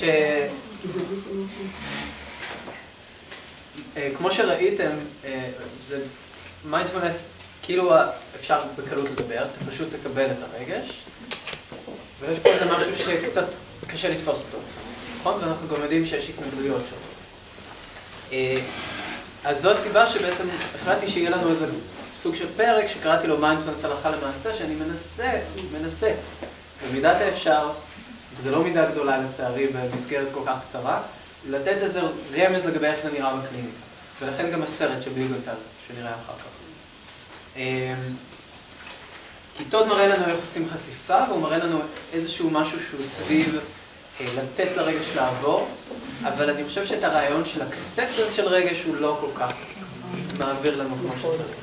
ש... אה, כמו שראיתם, אה, זה מיינדפולנס, כאילו אפשר בקלות לדבר, אתה פשוט תקבל את הרגש, ויש פה איזה משהו שקצת קשה לתפוס אותו, נכון? ואנחנו גם יודעים שיש התנגדויות שם. אה, אז זו הסיבה שבעצם החלטתי שיהיה לנו איזה סוג של פרק שקראתי לו מיינדפולנס הלכה למעשה, שאני מנסה, מנסה, במידת האפשר, וזו לא מידה גדולה לצערי במסגרת כל כך קצרה, לתת איזה רמז לגבי איך זה נראה בקליניקה. ולכן גם הסרט של ביגלטל, שנראה אחר כך. אמ, כי טוד מראה לנו איך עושים חשיפה, והוא מראה לנו איזשהו משהו שהוא סביב אה, לתת לרגש לעבור, אבל אני חושב שאת הרעיון של אקספטנס של רגש הוא לא כל כך מעביר לנו כמו שצריך.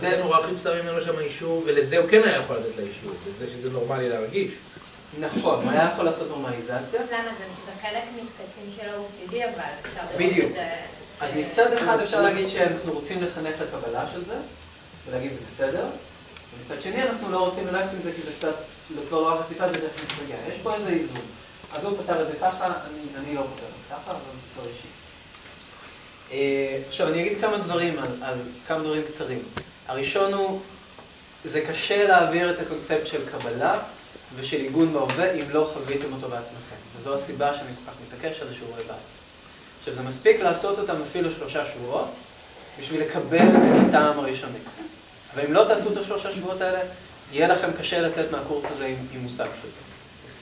זה נורא שמים ממנו שם אישור, ולזה הוא כן היה יכול לתת לה אישור, לזה שזה נורמלי להרגיש. נכון, הוא היה יכול לעשות נורמליזציה. למה זה חלק מטקסים של ה-OCD אבל, אפשר לראות. את זה. אז מצד אחד אפשר להגיד שאנחנו רוצים לחנך לקבלה של זה, ולהגיד זה בסדר, ומצד שני אנחנו לא רוצים ללכת עם זה כי זה קצת, לא כבר לא החשיפה, זה דרך מפלגה. יש פה איזה איזון. אז הוא פתר את זה ככה, אני, אני לא פותר את זה ככה, אבל זה לא אישי. אה, עכשיו אני אגיד כמה דברים על, על כמה דברים קצרים. הראשון הוא, זה קשה להעביר את הקונספט של קבלה ושל עיגון בהווה אם לא חוויתם אותו בעצמכם. וזו הסיבה שאני כל כך מתעקש על שיעורי בית. עכשיו זה מספיק לעשות אותם אפילו שלושה שבועות בשביל לקבל את הטעם הראשוני. אבל אם לא תעשו את השלושה שבועות האלה, יהיה לכם קשה לצאת מהקורס הזה עם, עם מושג של זה.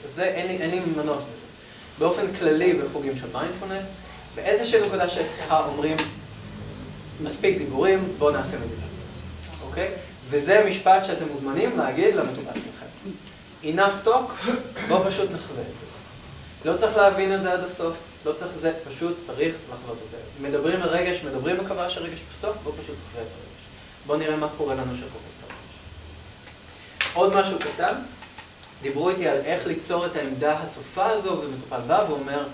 אז זה, אין לי, אין לי מנוס בזה. באופן כללי בחוגים של מיינדפולנס, באיזושהי נקודה של שיחה אומרים, מספיק דיבורים, בואו נעשה מדיטציה, אוקיי? וזה משפט שאתם מוזמנים להגיד למטופל. Enough talk, בואו פשוט נחווה את זה. לא צריך להבין את זה עד הסוף, לא צריך זה, פשוט צריך לחוות את זה. מדברים על רגש, מדברים מקווה של רגש בסוף, בואו פשוט נחווה את הרגש. בואו נראה מה קורה לנו שחווה את הרגש. עוד משהו קטן, דיברו איתי על איך ליצור את העמדה הצופה הזו, ומטופל בא ואומר,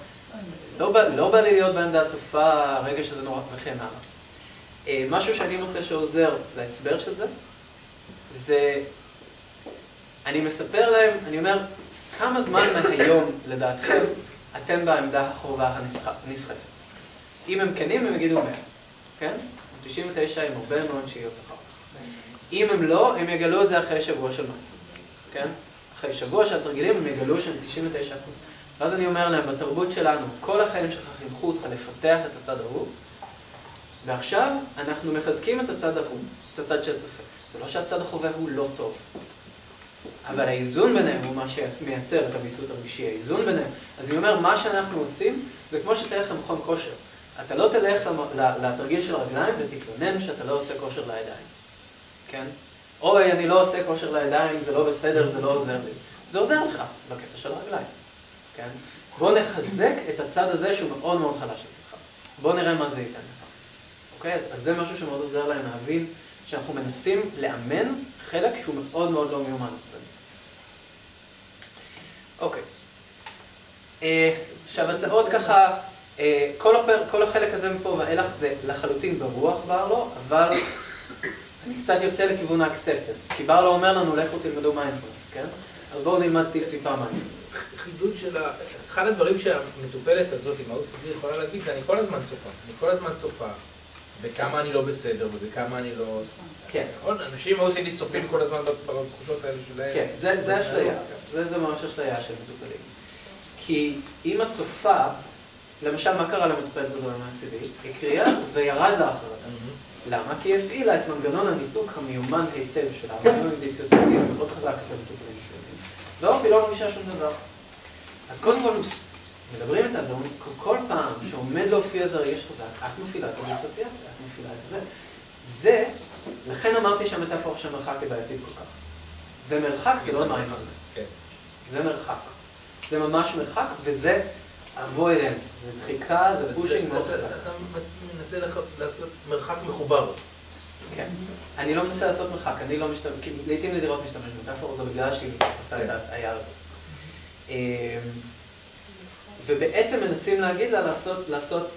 לא בא, לא בא לי להיות בעמדה הצופה, הרגש הזה נורא, וכן הלאה. אה, משהו שאני מוצא שעוזר להסבר של זה, זה, אני מספר להם, אני אומר, כמה זמן מהיום, לדעתכם, אתם בעמדה החובה הנסחפת? אם הם כנים, הם יגידו 100, כן? 99 עם הרבה מאוד שהיות אחר כך. אם הם לא, הם יגלו את זה אחרי שבוע של מים, כן? אחרי שבוע של תרגילים הם יגלו שהם 99 אחוז. ואז אני אומר להם, בתרבות שלנו, כל החיים שלך חינכו אותך לפתח את הצד ההוא, ועכשיו אנחנו מחזקים את הצד ההוא, את הצד של הצופה. זה לא שהצד החווה הוא לא טוב, אבל האיזון ביניהם הוא מה שמייצר את הוויסות הרגשי, האיזון ביניהם. אז אני אומר, מה שאנחנו עושים, זה כמו שתלך למכון כושר. אתה לא תלך לתרגיל של הרגליים ותתלונן שאתה לא עושה כושר לידיים, כן? אוי, אני לא עושה כושר לידיים, זה לא בסדר, זה לא עוזר לי. זה עוזר לך בקטע של הרגליים, כן? בוא נחזק את הצד הזה שהוא מאוד מאוד חלש אצלך. בוא נראה מה זה ייתן לך. אוקיי? אז, אז זה משהו שמאוד עוזר להם להבין שאנחנו מנסים לאמן חלק שהוא מאוד מאוד לא מיומן אצלנו. אוקיי. אה, עכשיו הצעות ככה, אה, כל, הפר, כל החלק הזה מפה ואילך זה לחלוטין ברוח ברלו, אבל אני קצת יוצא לכיוון ה acceptance. כי ברלו אומר לנו, לכו תלמדו מיינדפולנס, כן? אז בואו נלמד טיפה מיינדפולנס. חידוד של ה... אחד הדברים שהמטופלת הזאת עם ה-OCD יכולה להגיד זה אני כל הזמן צופה. אני כל הזמן צופה בכמה אני לא בסדר ובכמה אני לא... כן. נכון? אנשים עם OCD צופים כל הזמן בתחושות האלה שלהם. כן, זה, זה אשליה. זה, זה ממש אשליה של מטופלים. כי אם הצופה, למשל, מה קרה למטופלת בזמן מה-CB? היא קריאה וירד לה החרדה. למה? כי היא הפעילה את מנגנון הניתוק המיומן היטב שלה, המנגנון דיסוציאטיבי מאוד חזק את המטופלים מסוימים. והאופי לא מרגישה שום דבר. אז קודם כל, מדברים איתה, ואומרים, כל פעם שעומד להופיע איזה רגש חזק, את מפעילה את הדיסוציאציה, את מפעילה את זה. זה, לכן אמרתי שהמטאפורה של מרחק היא בעייתית כל כך. זה מרחק, זה לא מיינדפלנס. כן. זה מרחק. זה ממש מרחק, וזה avoidance, זה דחיקה, זה pushing. אתה מנסה לעשות מרחק מחובר. כן. אני לא מנסה לעשות מרחק, אני לא משתמש, כי לעיתים נדירות משתמש במטאפורה, זה בגלל שהיא עושה את ההטעיה הזאת. אמ, ובעצם מנסים להגיד לה לעשות, לעשות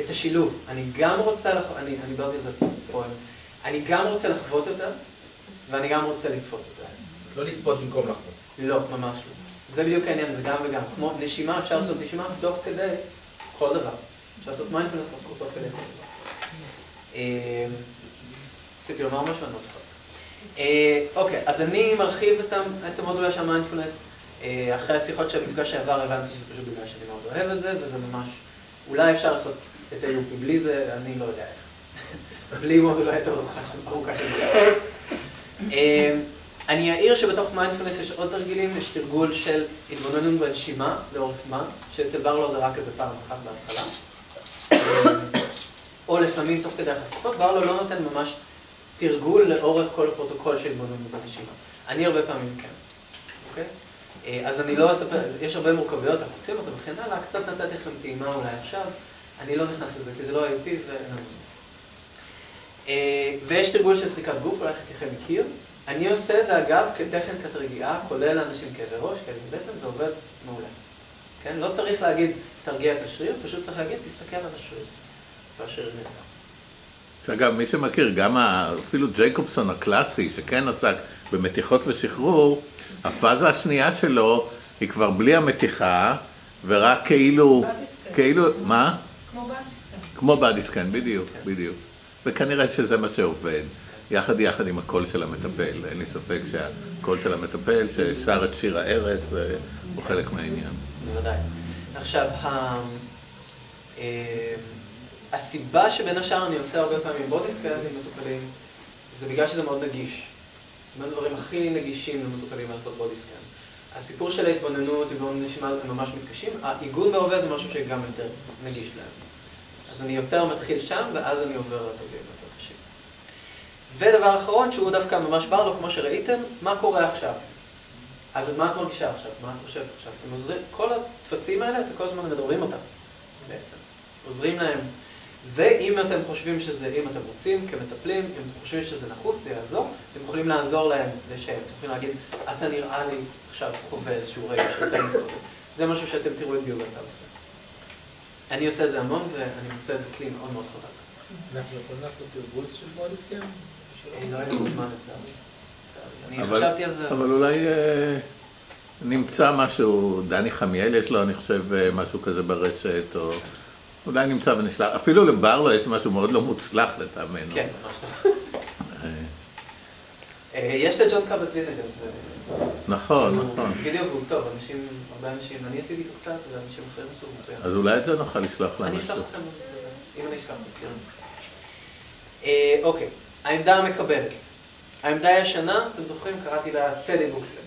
את השילוב. אני גם רוצה, לח... אני, אני דיברתי על זה פה, אני גם רוצה לחוות אותה, ואני גם רוצה לצפות אותה. לא לצפות במקום לחוות. לא, ממש לא. זה בדיוק העניין, זה גם וגם. כמו נשימה, אפשר לעשות נשימה תוך כדי כל דבר. אפשר לעשות מיינדפלנס תוך כדי כל דבר. אה, רציתי לומר משהו, אני לא זוכר. אה, אוקיי, אז אני מרחיב את המודולה של המיינדפלנס. אה, אחרי השיחות של המפגש שעבר הבנתי שזה פשוט בגלל שאני מאוד אוהב את זה, וזה ממש, אולי אפשר לעשות את היופי בלי זה, אני לא יודע איך. בלי מודולה יותר ארוכה של זה. אני אעיר שבתוך מיינדפלנס יש עוד תרגילים, יש תרגול של התבוננות בנשימה לאורך זמן, שאצל ברלו זה רק איזה פעם אחת בהתחלה. או לפעמים תוך כדי החשיפות, ברלו לא נותן ממש תרגול לאורך כל הפרוטוקול של התבוננות בנשימה. אני הרבה פעמים כן, אוקיי? אה, אז אני לא אספר, יש הרבה מורכבויות, אנחנו עושים אותם וכן הלאה, קצת נתתי לכם טעימה אולי עכשיו, אני לא נכנס לזה, כי זה לא IP לנו אה, ויש תרגול של סריקת גוף, אולי חלקכם מכיר. אני עושה את זה אגב כטכניקת רגיעה, כולל לאנשים כאבי ראש, כאבי בטן, זה עובד מעולה. כן? לא צריך להגיד, תרגיע את השריר, פשוט צריך להגיד, תסתכל על השריר. והשריר נראה. אגב, מי שמכיר, גם אפילו ג'ייקובסון הקלאסי, שכן עסק במתיחות ושחרור, הפאזה השנייה שלו היא כבר בלי המתיחה, ורק כאילו, כאילו, מה? כמו body scan. כמו בדיסקן, בדיוק, בדיוק. וכנראה שזה מה שעובד. יחד יחד עם הקול של המטפל. אין לי ספק שהקול של המטפל, ששר את שיר הארץ, הוא חלק מהעניין. בוודאי. עכשיו, אה, הסיבה שבין השאר אני עושה הרבה פעמים body scan עם מטופלים, זה בגלל שזה מאוד נגיש. אחד הדברים הכי נגישים למטופלים לעשות בודיסקן. הסיפור של ההתבוננות, התבוננות נשימה, הם ממש מתקשים. העיגון בהווה זה משהו שגם יותר נגיש להם. אז אני יותר מתחיל שם, ואז אני עובר לתרגילים. ודבר אחרון, שהוא דווקא ממש בר לו, כמו שראיתם, מה קורה עכשיו? אז מה את מרגישה עכשיו? מה את חושבת עכשיו? אתם עוזרים, כל הטפסים האלה, אתם כל הזמן מדברים אותם, בעצם. עוזרים להם. ואם אתם חושבים שזה, אם אתם רוצים, כמטפלים, אם אתם חושבים שזה נחוץ, זה יעזור, אתם יכולים לעזור להם לשם. אתם יכולים להגיד, אתה נראה לי עכשיו חווה איזשהו רגע שאתם. זה משהו שאתם תראו את ביוגה עושה. אני עושה את זה המון, ואני מוצא את זה כלי מאוד מאוד חזק. אנחנו יכולים לעשות תרגול של מוליסקר? אבל אולי אה, נמצא משהו, דני חמיאל יש לו, אני חושב, אה, משהו כזה ברשת, או אולי נמצא ונשלח, אפילו לברלו יש משהו מאוד לא מוצלח לטעמנו. כן, ממש טוב. אה, יש לג'ון קאבט-זין נכון, נכון. וידאו והוא טוב, אנשים, הרבה אנשים, אני עשיתי אותו קצת, ואנשים אחרים עשו מצוין. אז אולי את זה נוכל לשלוח להם. אני אשלח לכם, אם אני אשכח, תזכירו. אוקיי. העמדה המקבלת. העמדה הישנה, אתם זוכרים, קראתי לה צדי בוקסה.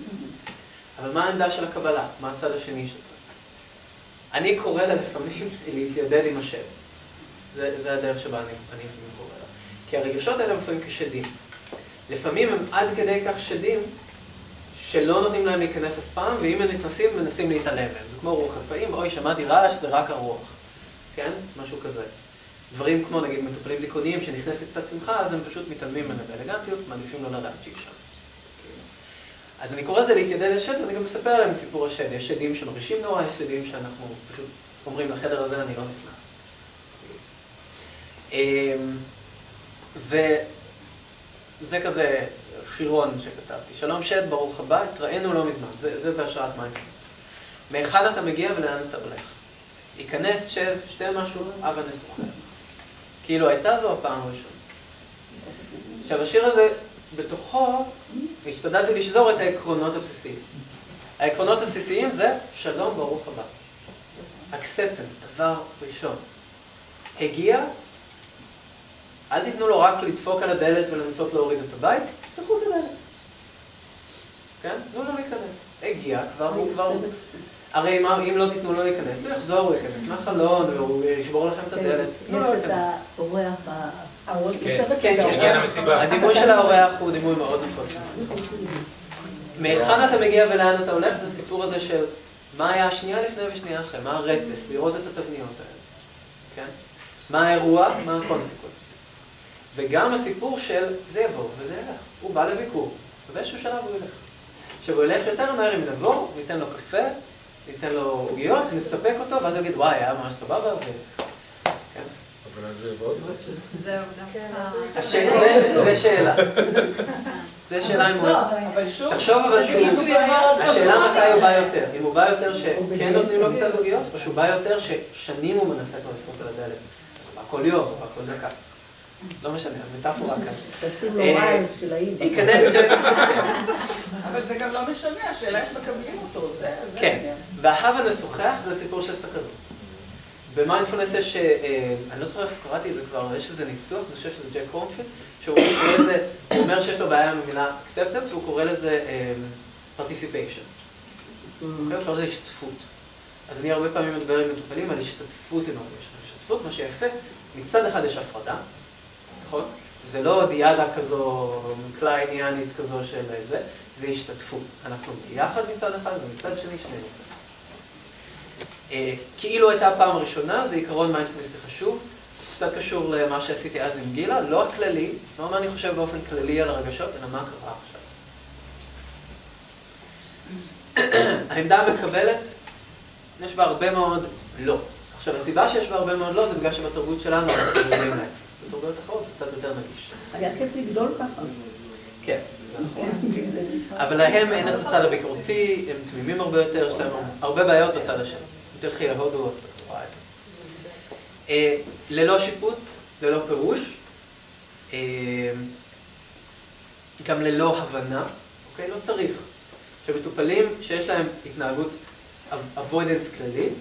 אבל מה העמדה של הקבלה? מה הצד השני של זה? אני קורא לה לפעמים להתיידד עם השם. זה, זה הדרך שבה אני, אני קורא לה. כי הרגשות האלה לפעמים כשדים. לפעמים הם עד כדי כך שדים, שלא נותנים להם להיכנס אף פעם, ואם הם נכנסים, מנסים להתעלם מהם. זה כמו רוח רפאים, אוי, שמעתי רעש, זה רק הרוח. כן? משהו כזה. דברים כמו נגיד מטופלים דיכאוניים שנכנסת קצת שמחה, אז הם פשוט מתעלמים ממנה באלגנטיות, מעדיפים לא לדעת שהיא שם. אז אני קורא לזה להתיידד לשד, ואני גם מספר להם סיפור השד. יש שדים שמרגישים נורא, יש שדים שאנחנו פשוט אומרים לחדר הזה אני לא נכנס. אמ, וזה כזה שירון שכתבתי. שלום שד, ברוך הבא, התראינו לא מזמן. זה, זה בהשראת מיינדפלנס. מהיכן אתה מגיע ולאן אתה הולך? היכנס, שב, שתה משהו, הבה נשוחח. כאילו הייתה זו הפעם הראשונה. עכשיו, השיר הזה, בתוכו, השתדלתי לשזור את העקרונות הבסיסיים. העקרונות הבסיסיים זה שלום ברוך הבא. אקספטנס, דבר ראשון. הגיע, אל תיתנו לו רק לדפוק על הדלת ולנסות להוריד את הבית, תפתחו את הדלת. כן? תנו לו להיכנס. הגיע, כבר הוא כבר... הרי מה, אם לא תיתנו לו להיכנס, הוא יחזור, הוא ייכנס מהחלון, הוא ישבור לכם את הדלת. יש את האורח ה... כן, כן, כן, הדימוי של האורח הוא דימוי מאוד נפוץ. מהיכן אתה מגיע ולאן אתה הולך, זה הסיפור הזה של מה היה השנייה לפני ושנייה אחרי, מה הרצף, לראות את התבניות האלה. כן? מה האירוע, מה ה consequence. וגם הסיפור של זה יבוא וזה ילך. הוא בא לביקור, ובאיזשהו שלב הוא ילך. עכשיו הוא ילך יותר מהר אם נבוא, ניתן לו קפה, ניתן לו עוגיות, נספק אותו, ואז הוא יגיד, וואי, היה ממש סבבה, ו... כן. אבל אז הוא יבוא עוד זהו, זה שאלה. זה שאלה אם הוא... לא, אבל שוב, תחשוב אבל שהוא... השאלה. מתי הוא בא יותר. אם הוא בא יותר שכן נותנים לו קצת עוגיות, או שהוא בא יותר ששנים הוא מנסה כבר לדפוק על הדלת. אז הוא בא כל יום, הוא בא כל דקה. לא משנה, המטאפורה כאן. תשים לו אה, רעיון של האימא. ייכנס ש... אבל זה גם לא משנה, השאלה איך מקבלים אותו, זה... כן. וההבה המשוחח זה סיפור של סקרנות. במיינדפולנס יש, אה, אני לא זוכר איפה קראתי את זה כבר, יש איזה ניסוח, אני חושב שזה ג'ק קורנפילד, שהוא קורא לזה, הוא אומר שיש לו בעיה עם המילה acceptance, והוא קורא לזה אה, participation. אוקיי? הוא קורא לזה השתתפות. אז אני הרבה פעמים מדבר עם מטופלים על השתתפות עם הרגש. השתתפות, מה שיפה, מצד אחד יש הפרדה, נכון? זה לא דיאדה כזו, קלייניאנית כזו של זה, זה השתתפות. אנחנו ביחד מצד אחד ומצד שני שנינו. אה, כאילו הייתה הפעם הראשונה, זה עיקרון מיינדפולנס חשוב, קצת קשור למה שעשיתי אז עם גילה, לא הכללי, לא מה אני חושב באופן כללי על הרגשות, אלא מה קרה עכשיו. העמדה המקבלת, יש בה הרבה מאוד לא. עכשיו, הסיבה שיש בה הרבה מאוד לא, זה בגלל שבתרבות שלנו אנחנו מבינים להם. בתרבויות אחרות זה קצת יותר נגיש. היה כיף לגדול ככה. כן, זה נכון. אבל להם אין את הצד הביקורתי, הם תמימים הרבה יותר, יש להם הרבה בעיות בצד השני. אם תלכי להודו, את רואה את זה. אה, ללא שיפוט, ללא פירוש, אה, גם ללא הבנה, אוקיי? לא צריך. שמטופלים שיש להם התנהגות avoidance כללית,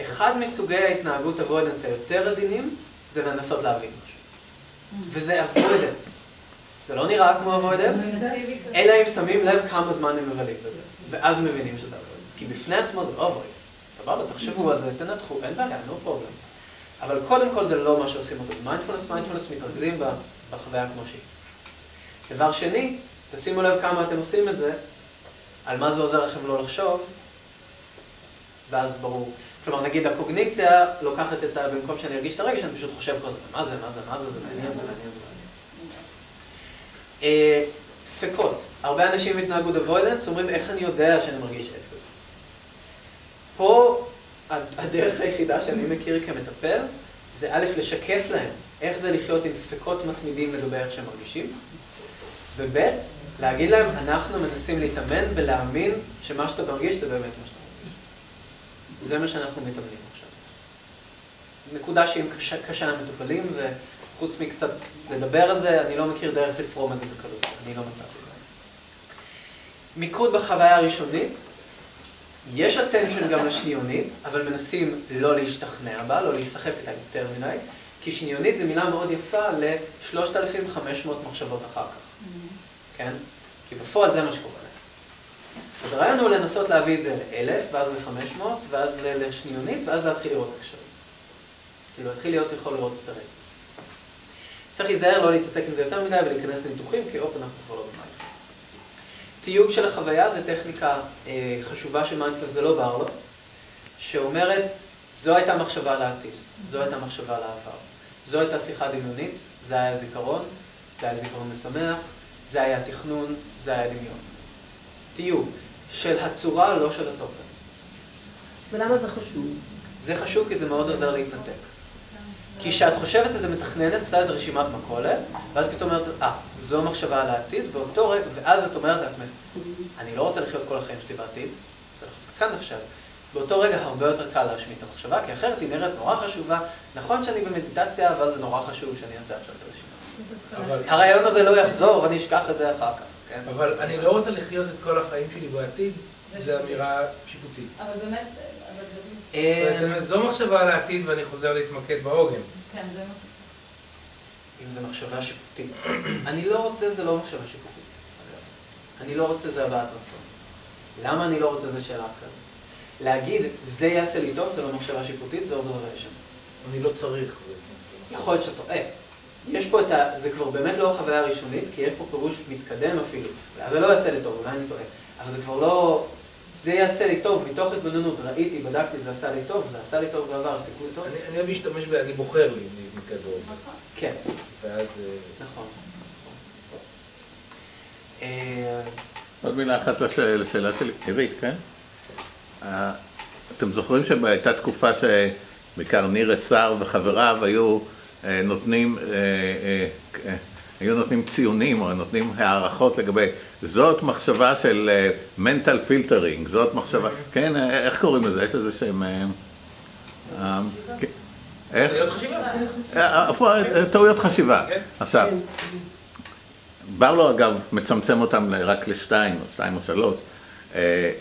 אחד מסוגי ההתנהגות avoidance היותר עדינים זה לנסות להבין משהו. וזה avoidance. זה לא נראה כמו avoidance, אלא אם שמים לב כמה זמן הם מבלים בזה, ואז מבינים שזה avoidance. כי בפני עצמו זה לא avoidance. סבבה, תחשבו על זה, תנתחו, אין בעיה, no problem. אבל קודם כל זה לא מה שעושים אותו. מיינדפולנס, מיינדפולנס מתרכזים בחוויה כמו שהיא. דבר שני, תשימו לב כמה אתם עושים את זה, על מה זה עוזר לכם לא לחשוב, ואז ברור. כלומר, נגיד הקוגניציה לוקחת את ה... במקום שאני ארגיש את הרגש, אני פשוט חושב כל הזמן, מה זה, מה זה, מה זה, זה מעניין, זה מעניין, זה מעניין. אה, ספקות. הרבה אנשים התנהגות avoidance אומרים, איך אני יודע שאני מרגיש עצב? פה הדרך היחידה שאני מכיר כמטפל, זה א', לשקף להם איך זה לחיות עם ספקות מתמידים לגבי איך שהם מרגישים, וב', להגיד להם, אנחנו מנסים להתאמן בלהאמין שמה שאתה מרגיש זה באמת מה שאתה מרגיש. זה מה שאנחנו מתאמנים עכשיו. נקודה שהיא קשה, קשה למטופלים, וחוץ מקצת לדבר על זה, אני לא מכיר דרך לפרום את זה בקלות, אני לא מצאתי. מיקוד בחוויה הראשונית, יש attention גם לשניונית, אבל מנסים לא להשתכנע בה, לא להיסחף איתה יותר מדי, כי שניונית זו מילה מאוד יפה ל-3,500 מחשבות אחר כך, כן? כי בפועל זה מה שקורה להם. אז הרעיון הוא לנסות להביא את זה ל-1,000, ואז ל-500, ואז לשניונית, ואז להתחיל לראות הקשרים. כאילו, להתחיל להיות יכול לראות את הרצף. צריך להיזהר לא להתעסק עם זה יותר מדי ולהיכנס לניתוחים, כי הופ, אנחנו כבר לא במיינדפלס. תיוג של החוויה זה טכניקה אה, חשובה של מיינדפלנס, זה לא ברלו, שאומרת, זו הייתה מחשבה לעתיד, זו הייתה מחשבה לעבר, זו הייתה שיחה דמיונית, זה היה זיכרון, זה היה זיכרון משמח, זה היה תכנון, זה היה דמיון. תיוג של הצורה, לא של התוכן. ולמה זה חשוב? זה חשוב כי זה מאוד עוזר להתנתק. כי כשאת חושבת איזה מתכננת, עושה איזה רשימת מכולת, ואז פתאום אומרת, אה, זו מחשבה על העתיד, באותו רגע, ואז את אומרת לעצמך, אני לא רוצה לחיות כל החיים שלי בעתיד, רוצה לחיות קצת נחשב. באותו רגע הרבה יותר קל להשמיט את המחשבה, כי אחרת היא נראית נורא חשובה. נכון שאני במדיטציה, אבל זה נורא חשוב שאני אעשה עכשיו את הרשימה. אבל, הרעיון הזה לא יחזור, ואני אשכח את זה אחר כך? אבל אני לא רוצה לחיות את כל החיים שלי בעתיד, זו אמירה שיפוטית. אבל באמת, אה, זו מחשבה על העתיד ואני חוזר להתמקד בעוגן. כן, זה מה אם זה מחשבה שיפוטית. אני לא רוצה, זה לא מחשבה שיפוטית. אני לא רוצה, זה הבעת רצון. למה אני לא רוצה, זה שאלה אחרת. להגיד, זה יעשה לי טוב, זה לא מחשבה שיפוטית, זה עוד דבר ישן. אני לא צריך. יכול להיות שאתה טועה. יש פה את ה... זה כבר באמת לא החוויה הראשונית, כי יש פה פירוש מתקדם אפילו. אז זה לא יעשה לי טוב, אולי אני טועה. אבל זה כבר לא... זה יעשה לי טוב, מתוך התבוננות, ראיתי, בדקתי, זה עשה לי טוב, זה עשה לי טוב בעבר, סיכוי טוב. אני אני אוהב להשתמש ב... אני בוחר לי להתמקד בעוגן. כן, ואז... אה, נכון. אה, עוד מילה אחת לש... לשאלה של עירית, כן? אה, אתם זוכרים שהייתה תקופה שבעיקר ניר אסר וחבריו היו נותנים אה, אה, אה, היו נותנים ציונים או נותנים הערכות לגבי, זאת מחשבה של mental filtering, זאת מחשבה, כן, אה, איך קוראים לזה? יש איזה שהם... Uh, איך? טעויות חשיבה. אה. כן. עכשיו, ברלו אגב מצמצם אותם רק לשתיים, או שתיים או שלוש,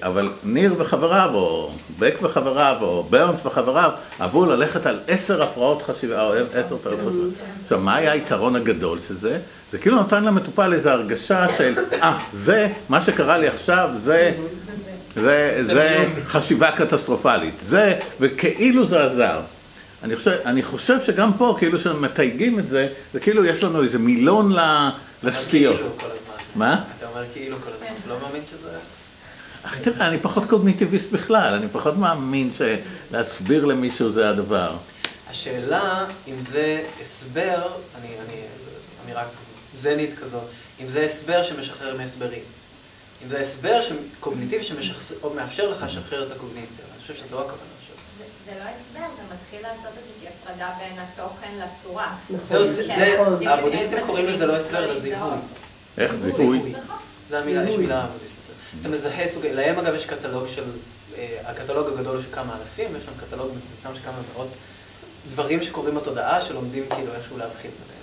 אבל ניר וחבריו, או בק וחבריו, או ברנס וחבריו, אהבו ללכת על עשר הפרעות חשיבה, או עשר טעויות חשיבה. עכשיו, מה היה היתרון הגדול של זה? זה כאילו נותן למטופל איזו הרגשה של, אה, זה, מה שקרה לי עכשיו, זה, זה, זה חשיבה קטסטרופלית. זה, וכאילו זה עזר. אני חושב, אני חושב שגם פה, כאילו שמתייגים את זה, זה כאילו יש לנו איזה מילון לסטיות. כאילו כל הזמן. מה? אתה אומר כאילו כל הזמן, אתה לא מאמין שזה... אך תראה, אני פחות קוגניטיביסט בכלל, אני פחות מאמין שלהסביר למישהו זה הדבר. השאלה אם זה הסבר, אני, אני, אני רק זנית כזאת, אם זה הסבר שמשחרר מהסברים. אם זה הסבר קוגניטיבי שמאפשר לך לשחרר את הקוגניציה. אני חושב שזו הכוונה. זה לא הסבר, זה מתחיל לעשות איזושהי הפרדה בין התוכן לצורה. זהו, זה, הבודהיסטים קוראים לזה לא הסבר, אלא זיהוי. איך זיהוי? זה המילה, יש מילה בודהיסטית. אתה מזהה סוגי, להם אגב יש קטלוג של, הקטלוג הגדול של כמה אלפים, יש להם קטלוג מצומצם של כמה מאות דברים שקורים בתודעה, שלומדים כאילו איכשהו להבחין ביניהם.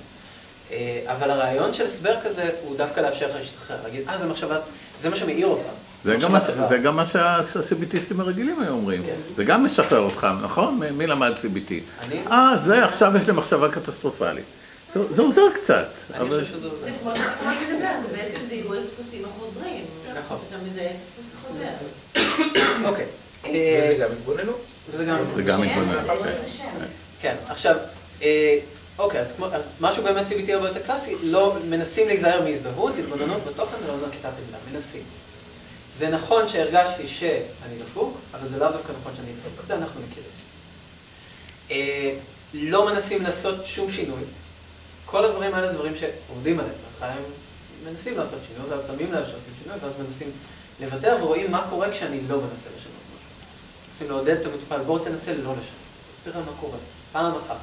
אבל הרעיון של הסבר כזה הוא דווקא לאפשר לך להשתחרר, להגיד, אה, זה מחשבה, זה מה שמאיר אותך. זה גם מה שהסיביטיסטים הרגילים היו אומרים. זה גם משחרר אותך, נכון? מי למד CBT? אה, זה, עכשיו יש לי מחשבה קטסטרופלית. זה עוזר קצת. אני חושב שזה עוזר. זה כמו שאתה מדבר, זה בעצם זיהוי דפוסים החוזרים. נכון. אתה מזהה את הדפוס החוזר. אוקיי. וזה גם התבוננות. וזה גם... זה גם התבוננות. כן, עכשיו, אוקיי, אז משהו באמת CBT הרבה יותר קלאסי, לא מנסים להיזהר מהזדהות, התבוננות בתוכן ולא נקיטת עמדה, מנסים. זה נכון שהרגשתי שאני דפוק, אבל זה לאו דווקא נכון שאני דפוק, זה אנחנו מכירים. לא מנסים לעשות שום שינוי. כל הדברים האלה זה דברים שעובדים עליהם, בהתחלה הם מנסים לעשות שינוי, ואז שמים לב שעושים שינוי, ואז מנסים לוותר ורואים מה קורה כשאני לא מנסה לשנות משהו. מנסים לעודד את המטופל, בואו תנסה לא לשנות, תראה מה קורה, פעם אחת.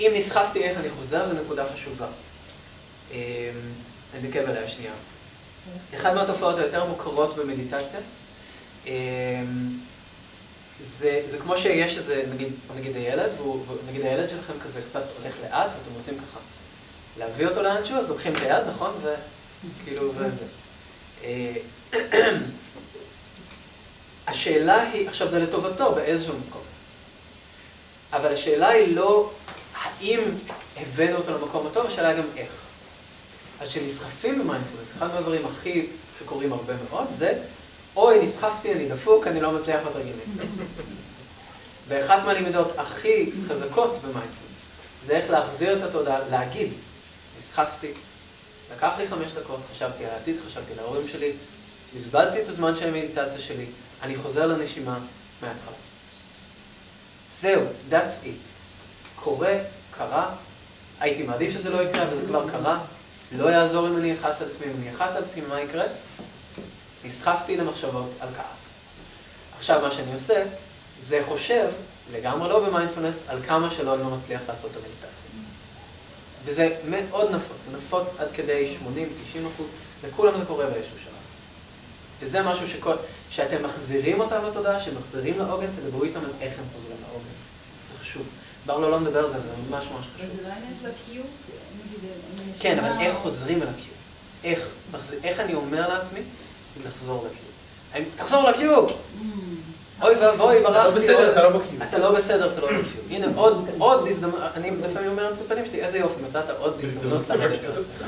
אם נסחפתי איך אני חוזר, זו נקודה חשובה. אני נקב עליה שנייה. אחת מהתופעות היותר מוכרות במדיטציה, זה, זה כמו שיש איזה, נגיד, נגיד הילד, ונגיד הילד שלכם כזה קצת הולך לאט, ואתם רוצים ככה להביא אותו לאנשהו, אז לוקחים את היד, נכון? וכאילו, וזה. השאלה היא, עכשיו זה לטובתו באיזשהו מקום, אבל השאלה היא לא האם הבאנו אותו למקום הטוב, השאלה היא גם איך. אז כשנסחפים במיינדפולנס, אחד מהדברים הכי שקורים הרבה מאוד זה, אוי, נסחפתי, אני דפוק, אני לא מצליח לתרגילים. ואחת מהלימדות הכי חזקות במיינדפולנס, זה איך להחזיר את התודעה, להגיד, נסחפתי, לקח לי חמש דקות, חשבתי על העתיד, חשבתי על ההורים שלי, בזבזתי את הזמן של המדיטציה שלי, אני חוזר לנשימה מההתחלה. זהו, that's it. קורה, קרה, הייתי מעדיף שזה לא יקרה, אבל זה כבר קרה. לא יעזור אם אני אכעס על עצמי, אם אני אכעס על עצמי, מה יקרה? נסחפתי למחשבות על כעס. עכשיו, מה שאני עושה, זה חושב, לגמרי לא במיינדפולנס, על כמה שלא אני לא מצליח לעשות את המדיטציה. וזה מאוד נפוץ, זה נפוץ עד כדי 80-90 אחוז, לכולם זה קורה באיזשהו שלב. וזה משהו שכל, שאתם מחזירים אותם לתודעה, שמחזירים לעוגן, תדברו איתם על איך הם חוזרים לעוגן. זה חשוב. ברלו לא מדבר על זה, זה ממש ממש חשוב. אבל זה לא עניין של הקיום? כן, אבל איך חוזרים אל הקיום? איך, איך אני אומר לעצמי לחזור לקיום? תחזור לקיום! אוי ואבוי, ברחתי. אתה לא בסדר, אתה לא בקיום. אתה לא בסדר, אתה לא בקיום. הנה, עוד, עוד הזדמנות, אני לפעמים אומר למטופלים שלי, איזה יופי, מצאת עוד הזדמנות לרדת על עצמך.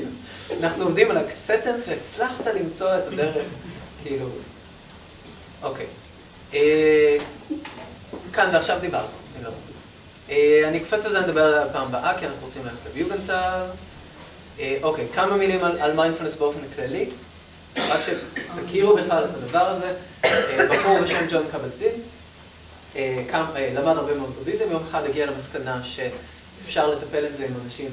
אנחנו עובדים על הקסטנס והצלחת למצוא את הדרך, כאילו. אוקיי. כאן ועכשיו דיברנו, אני לא רוצה. אני אקפץ על זה, נדבר על זה בפעם הבאה, כי אנחנו רוצים ללכת לביוגנטל. אוקיי, כמה מילים על מיינדפלנס באופן כללי. רק שתכירו בכלל את הדבר הזה. בחור בשם ג'ון קבט-זין, למד הרבה מאוד בודהיזם, יום אחד הגיע למסקנה שאפשר לטפל עם זה עם אנשים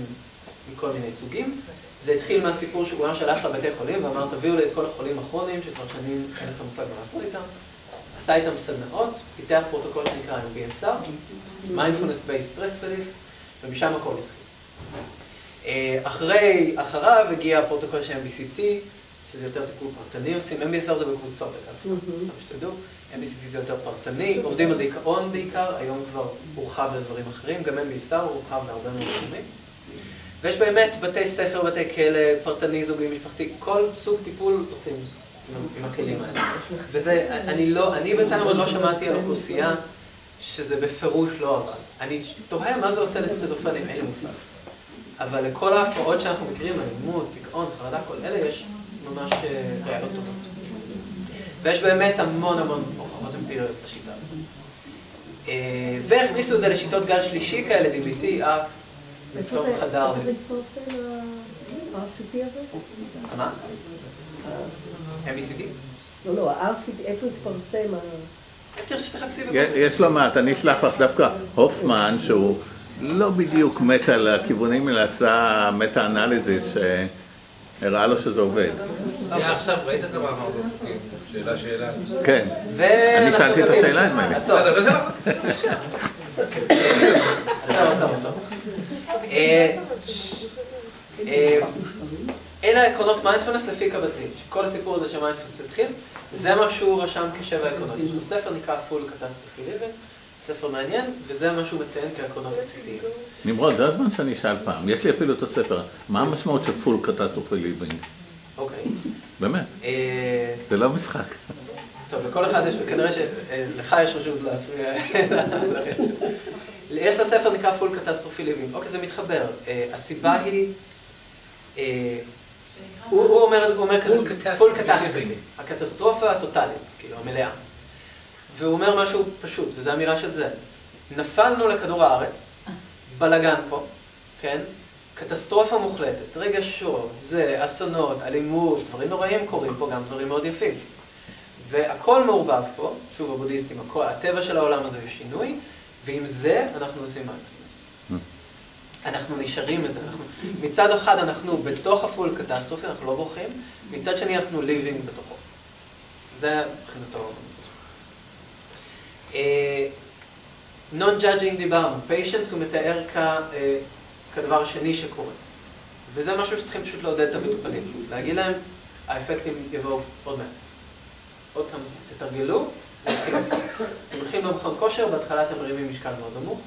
מכל מיני סוגים. זה התחיל מהסיפור שהוא ממש הלך לבתי חולים ואמר, תביאו לי את כל החולים הכרוניים שכבר שנים אין לכם מושג מה לעשות איתם. עשה איתם סדנאות, פיתח פרוטוקול שנקרא MBSR, Mindfulness Based Stress Relief, ומשם הכל התחיל. אה, אחרי, אחריו הגיע הפרוטוקול של MBCT, שזה יותר טיפול פרטני עושים, MBSR זה בקבוצות, אגב, סתם שתדעו, MBCT זה יותר פרטני, עובדים על דיכאון בעיקר, היום כבר הורחב לדברים אחרים, גם MBSR הורחב להרבה מאוד תחומים. ויש באמת בתי ספר, בתי כלא, פרטני, זוגי, משפחתי, כל סוג טיפול עושים עם, עם הכלים האלה. וזה, אני לא, אני בינתיים עוד לא שמעתי על אוכלוסייה שזה בפירוש לא עבד. אני תוהה מה זה עושה לסכיזופרנים, אין לי מושג. אבל לכל ההפרעות שאנחנו מכירים, אלימות, דיכאון, חרדה, כל אלה, יש ממש אה, ראיות טובות. ויש באמת המון המון הוכחות אמפיריות לשיטה הזאת. אה, והכניסו את זה לשיטות גל שלישי כאלה, DBT, אקט, איפה זה התפרסם ה-RCT הזה? מה? MBCT? לא, לא, ה-RCT, איפה התפרסם ה... בגוגל. יש לא מעט, אני אשלח לך דווקא הופמן, שהוא לא בדיוק מת על הכיוונים, אלא עשה מטה-אנליזיס שהראה לו שזה עובד. היה עכשיו, ראית את המאמר? שאלה, שאלה. כן. אני שאלתי את השאלה, נדמה לי. עצור, עצור, עצור. אה, אה, אלה העקרונות מיינדפולנס לפי קבט זין, שכל הסיפור הזה שמיינדפולנס התחיל, זה מה שהוא רשם כשבע עקרונות. יש לו ספר נקרא Full Catastrophe Living, ספר מעניין, וזה מה שהוא מציין כעקרונות בסיסיים. נמרוד, זה הזמן שאני אשאל פעם. יש לי אפילו את הספר. מה המשמעות של Full Catastrophe Living? אוקיי. באמת, אה, זה לא משחק. טוב, לכל אחד יש, כנראה שלך יש רשות להפריע לרצף. יש לו ספר נקרא Full Catastrophe Living. אוקיי, זה מתחבר. אה, הסיבה היא... אה, הוא הוא אומר כזה, full catastrophe. הקטסטרופה הטוטאלית, כאילו, המלאה. והוא אומר משהו פשוט, וזו אמירה של זה. נפלנו לכדור הארץ, בלאגן פה, כן? קטסטרופה מוחלטת, רגשות, זה, אסונות, אלימות, דברים נוראים קורים פה, גם דברים מאוד יפים. והכל מעורבב פה, שוב הבודהיסטים, הכל, הטבע של העולם הזה הוא שינוי, ועם זה אנחנו עושים מיינדפולנס. אנחנו נשארים בזה, אנחנו, מצד אחד אנחנו בתוך ה full catastrophe, אנחנו לא בורחים, מצד שני אנחנו living בתוכו. זה מבחינתו. Non-judging דיברנו, patience הוא מתאר כ, אה, כדבר השני שקורה. וזה משהו שצריכים פשוט לעודד את המטופלים. להגיד להם, האפקטים יבואו עוד מעט. עוד כמה זמן. תתרגלו. אתם הולכים למכון כושר, בהתחלה אתם מרימים משקל מאוד נמוך,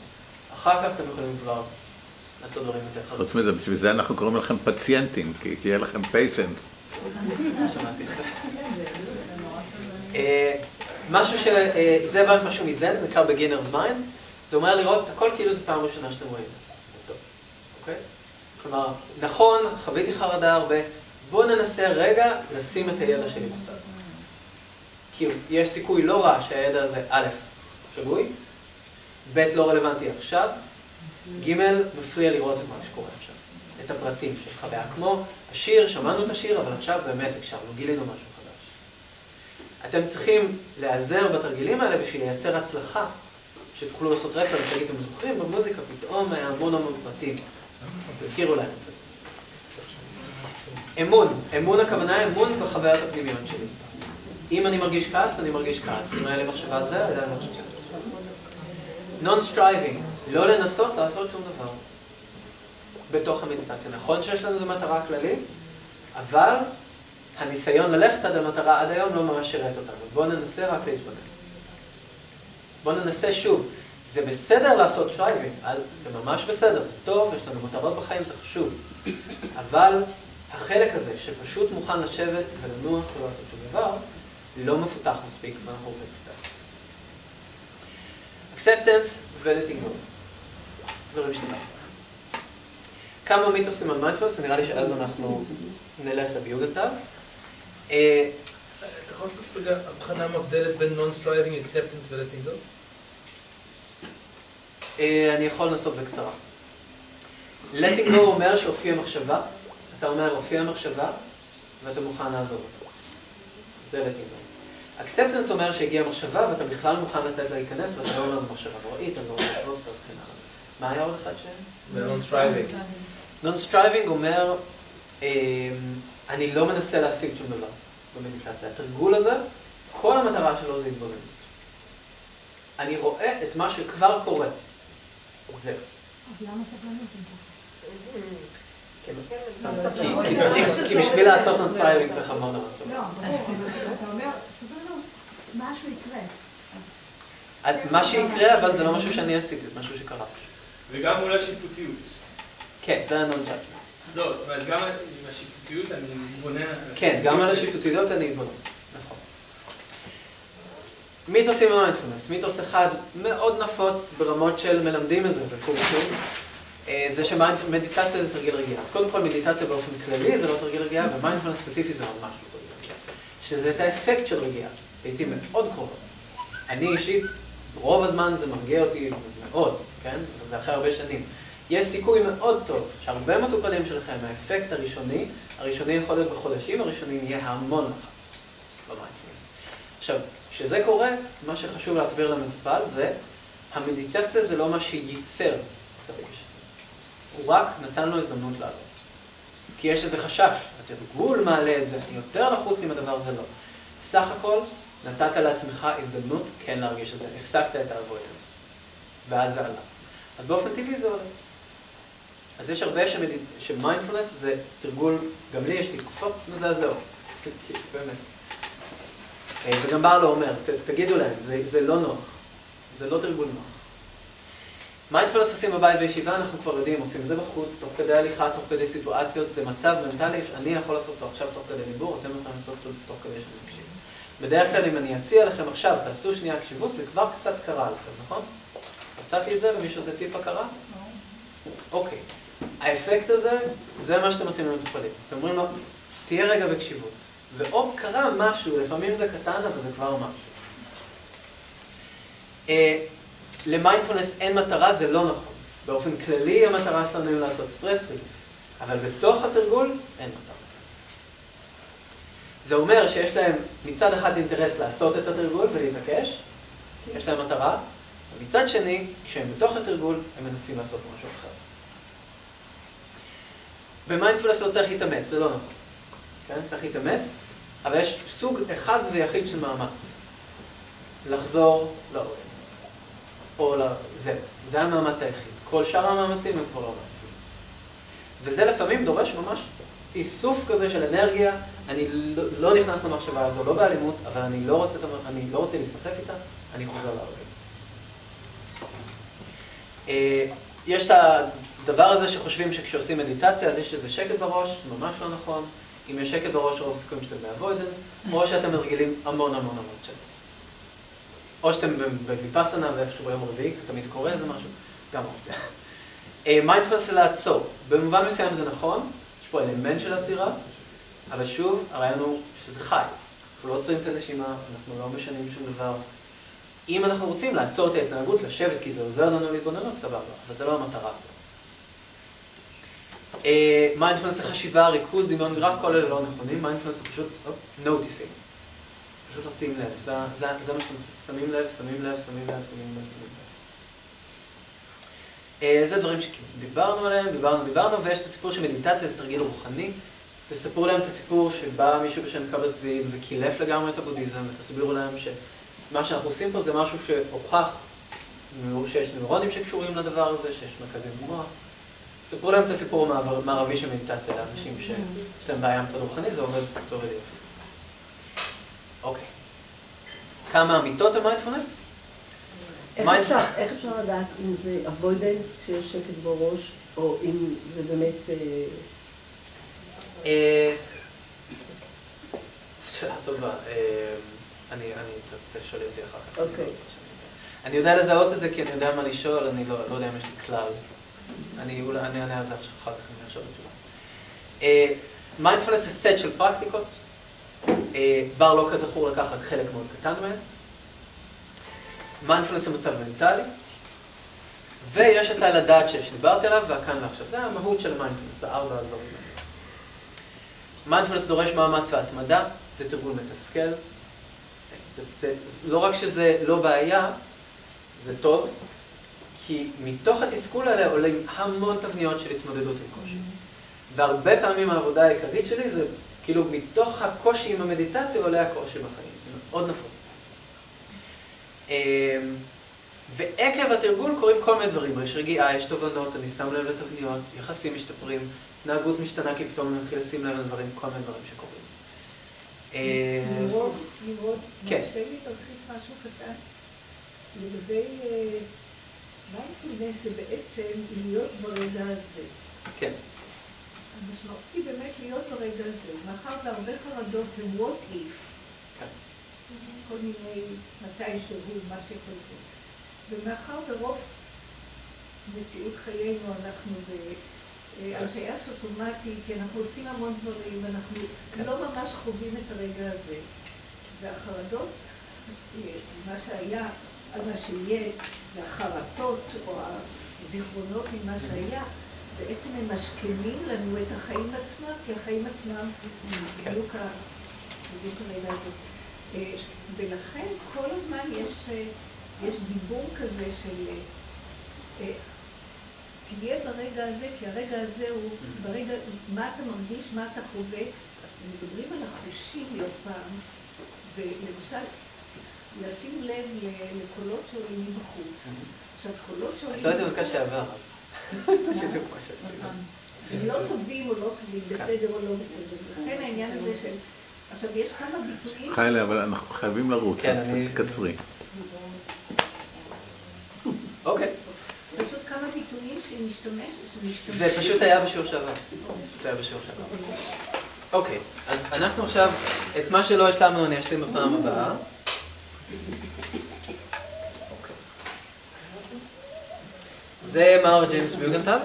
אחר כך אתם יכולים כבר לעשות דברים יותר חזקים. חוץ מזה, בשביל זה אנחנו קוראים לכם פציינטים, כי שיהיה לכם patience. שמעתי את זה. משהו ש... אה, זה משהו מזן, זה נקרא beginner's mind. זה אומר לראות הכל כאילו זו פעם ראשונה שאתם רואים. טוב, אוקיי? כלומר, נכון, חוויתי חרדה הרבה, בואו ננסה רגע לשים את הידע שלי בצד. כי יש סיכוי לא רע שהידע הזה, א', שגוי, ב', לא רלוונטי עכשיו, ג', מפריע לראות את מה שקורה עכשיו. את הפרטים של חוויה. כמו השיר, שמענו את השיר, אבל עכשיו באמת הקשבנו, גילינו משהו. אתם צריכים להיעזר בתרגילים האלה בשביל לייצר הצלחה, שתוכלו לעשות reference, להגיד, אתם זוכרים, במוזיקה פתאום היה המון המון פרטים. תזכירו להם את זה. אמון, אמון הכוונה אמון בחוויות הפנימיות שלי. אם אני מרגיש כעס, אני מרגיש כעס. אם היה לי מחשבה על זה, היה לי מחשבה על זה. Non-striving, לא לנסות לעשות שום דבר. בתוך המדיטציה. נכון שיש לנו איזו מטרה כללית, אבל הניסיון ללכת עד המטרה עד היום לא ממש שירת אותנו. בואו ננסה רק להתבונן. בואו ננסה שוב. זה בסדר לעשות striving, זה ממש בסדר, זה טוב, יש לנו מטרות בחיים, זה חשוב. אבל החלק הזה, שפשוט מוכן לשבת ולנוח ולא לעשות שום דבר, לא מפותח מספיק, ואנחנו רוצים לפתח. ו letting go. דברים שנייה. כמה מיתוסים על מיינדפולנס, נראה לי שאז אנחנו נלך לביוגנטב. אה, אתה יכול לעשות רגע הבחנה מבדלת בין non-striving, acceptance go? אה, אני יכול לנסות בקצרה. letting go אומר שהופיע מחשבה, אתה אומר הופיע מחשבה, ואתה מוכן לעזוב אותה. זה letting go. acceptance אומר שהגיעה מחשבה ואתה בכלל מוכן לתת לה להיכנס, ואתה לא אומר זו מחשבה נוראית, אני לא רוצה לקרוא אותה וכן הלאה. מה היה עוד אחד ש... ו-non-striving. Non-striving אומר, אמ, אני לא מנסה להשיג שום דבר במדיטציה. התרגול הזה, כל המטרה שלו זה התבוננות. אני רואה את מה שכבר קורה. זהו. אז למה סבלנות אם כי בשביל לעשות non-striving צריך המון המון לא, אתה אומר, סבלנות, משהו יקרה. מה שיקרה, אבל זה לא משהו שאני עשיתי, זה משהו שקרה. וגם מול השיפוטיות. כן, זה judgment. לא, גם אני בונה... כן, גם על השיפוטיות אני אתבונן, נכון. במיינדפולנס, מיתוס אחד מאוד נפוץ ברמות של מלמדים את זה בקורסים, אה, זה שמדיטציה זה תרגיל רגיעה. אז קודם כל מדיטציה באופן כללי זה לא תרגיל רגיעה, ומיינדפולנס ספציפי זה ממש לא תרגיל רגיעה. יש לזה את האפקט של רגיעה, לעיתים מאוד קרובות. אני אישית, רוב הזמן זה מרגיע אותי מאוד, כן? זה אחרי הרבה שנים. יש סיכוי מאוד טוב שהרבה מטופלים שלכם, האפקט הראשוני, הראשוני יכול להיות בחודשים הראשונים, יהיה המון לחץ במיינדפולנס. עכשיו, כשזה קורה, מה שחשוב להסביר למטופל זה, המדיטציה זה לא מה שייצר את הרגש הזה. הוא רק נתן לו הזדמנות לעלות. כי יש איזה חשש, התרגול מעלה את זה, יותר לחוץ עם הדבר הזה לא. סך הכל, נתת לעצמך הזדמנות כן להרגיש את זה, הפסקת את ה avoidance. ואז זה עלה. אז באופן טבעי זה עולה. אז יש הרבה שמיינדפולנס זה תרגול, גם לי יש לי תקופות מזעזעות, באמת. אה, וגם בר לו אומר, תגידו להם, זה, זה לא נוח, זה לא תרגול נוח. מיינדפולנס עושים בבית בישיבה, אנחנו כבר יודעים, עושים את זה בחוץ, תוך כדי הליכה, תוך כדי סיטואציות, זה מצב מנטלי, אני יכול לעשות אותו עכשיו תוך כדי דיבור, אתם יכולים לעשות אותו תוך כדי שאני מקשיב. בדרך כלל אם אני אציע לכם עכשיו, תעשו שנייה קשיבות, זה כבר קצת קרה לכם, נכון? מצאתי את זה ומישהו זה טיפה קרה? אוקיי. האפקט הזה, זה מה שאתם עושים למטופלים. אתם אומרים לו, תהיה רגע בקשיבות. ואו קרה משהו, לפעמים זה קטן, אבל זה כבר משהו. אה, למיינדפולנס אין מטרה, זה לא נכון. באופן כללי המטרה שלנו היא לעשות סטרס ריליף, אבל בתוך התרגול אין מטרה. זה אומר שיש להם מצד אחד אינטרס לעשות את התרגול ולהתעקש, יש להם מטרה, ומצד שני, כשהם בתוך התרגול, הם מנסים לעשות משהו אחר. במיינדפולנס לא צריך להתאמץ, זה לא נכון. כן? צריך להתאמץ, אבל יש סוג אחד ויחיד של מאמץ. לחזור לאוהל. או לזה. זה המאמץ היחיד. כל שאר המאמצים הם כבר לא מיינדפולנס. וזה לפעמים דורש ממש איסוף כזה של אנרגיה. אני לא, לא נכנס למחשבה הזו, לא באלימות, אבל אני לא רוצה, אני לא רוצה להיסחף איתה, אני חוזר לאוהל. יש את הדבר הזה שחושבים שכשעושים מדיטציה אז יש איזה שקט בראש, ממש לא נכון. אם יש שקט בראש רוב הסיכויים שאתם באבוידנס, או שאתם מרגילים המון המון המון שקט. או שאתם בוויפאסנה ואיפשהו ביום רביעי, תמיד קורה איזה משהו, גם רוצה. מיינדפולנס זה לעצור. במובן מסוים זה נכון, יש פה אלמנט של עצירה, אבל שוב, הרעיון הוא שזה חי. אנחנו לא עוצרים את הנשימה, אנחנו לא משנים שום דבר. אם אנחנו רוצים לעצור את ההתנהגות, לשבת כי זה עוזר לנו להתבוננות, סבבה, אבל זה לא המטרה. מיינדפולנס זה חשיבה, ריכוז, דמיון מודרך, כל אלה לא נכונים, מיינדפולנס זה פשוט noticing. פשוט לשים לב, זה, זה, זה מה שאתם שמים לב, שמים לב, שמים לב, שמים לב, שמים לב. זה דברים שדיברנו עליהם, דיברנו, דיברנו, ויש את הסיפור של מדיטציה, זה תרגיל רוחני. תספרו להם את הסיפור שבא מישהו בשם קבלת זיל וקילף לגמרי את הבודהיזם, ותסבירו להם שמה שאנחנו עושים פה זה משהו שהוכח שיש נוירונים שקשורים לדבר הזה, שיש מרכזים במוח. ספרו להם את הסיפור המערבי של מדיטציה לאנשים שיש להם בעיה מצד רוחני, זה עובד, יופי. אוקיי. כמה אמיתות המיינדפולנס? איך אפשר, לדעת אם זה avoidance כשיש שקט בראש, או אם זה באמת... שאלה טובה. אני, אני, תשאלי אותי אחר כך. אוקיי. אני יודע לזהות את זה כי אני יודע מה לשאול, אני לא יודע אם יש לי כלל. אני אענה על זה עכשיו אחר כך, אני אחשוב תשובה. מיינדפולנס זה סט של פרקטיקות. בר לא כזכור לקח רק חלק מאוד קטן מהן. מיינדפולנס זה מצב מנטלי. ויש את הלדעת שדיברתי עליו, והכאן ועכשיו. זה המהות של מיינדפולנס, זה ארבע הדברים האלה. מיינדפולנס דורש מאמץ והתמדה, זה תרגול מתסכל. זה, זה, לא רק שזה לא בעיה, זה טוב, כי מתוך התסכול האלה עולים המון תבניות של התמודדות עם קושי. והרבה פעמים העבודה העיקרית שלי זה כאילו מתוך הקושי עם המדיטציה עולה הקושי בחיים, זה מאוד נפוץ. ועקב התרגול קורים כל מיני דברים, יש רגיעה, יש תובנות, אני שם לב לתבניות, יחסים משתפרים, התנהגות משתנה כי פתאום אני מתחיל לשים לב לדברים, כל מיני דברים שקורים. לראות, לראות, כן. מרשה לי משהו קטן לגבי מיינדפולנס זה בעצם להיות ברגע הזה. כן. המשמעות היא באמת להיות ברגע הזה, מאחר והרבה חרדות הן what if, כן. כל מיני מתי שהוא, מה שיכול להיות. ומאחר ורוב מציאות חיינו אנחנו על טייס אוטומטי, כי אנחנו עושים המון דברים, ואנחנו לא ממש חווים את הרגע הזה. והחרדות, מה שהיה, על מה שיהיה, והחרטות או הזיכרונות ממה שהיה, בעצם הם משכנים לנו את החיים עצמם, כי החיים עצמם בדיוק הרגע הזה. ולכן כל הזמן יש, יש דיבור כזה של תהיה ברגע הזה, כי הרגע הזה הוא ברגע, מה אתה מרגיש, מה אתה חווה. מדברים על החושים לא פעם, ולמשל, לשים לב לקולות שעולים מבחוץ. עכשיו, קולות שעולים מבחוץ... עשו את זה במקרה שעבר. זה בדיוק מה שעשינו. הם לא טובים או לא טובים, בסדר או לא בסדר. לכן העניין הזה של... עכשיו, יש כמה ביטויים... חיילה, אבל אנחנו חייבים לרוץ, אז תקצרי. אוקיי. פשוט כמה ביטויים שהיא משתמשת. זה פשוט היה בשיעור שעבר. פשוט היה בשיעור שעבר. אוקיי, אז אנחנו עכשיו, את מה שלא השלמנו אני אשלים בפעם הבאה. זה מר ג'יימס ביוגנטל.